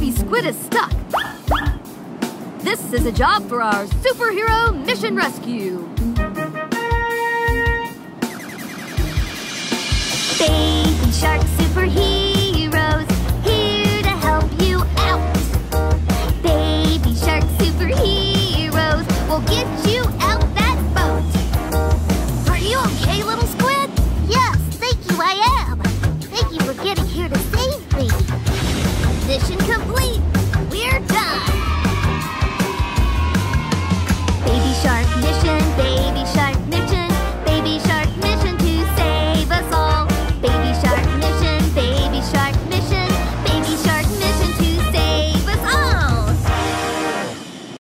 it is stuck. This is a job for our superhero mission rescue. Baby shark superhero. complete!